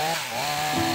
Ah, ah.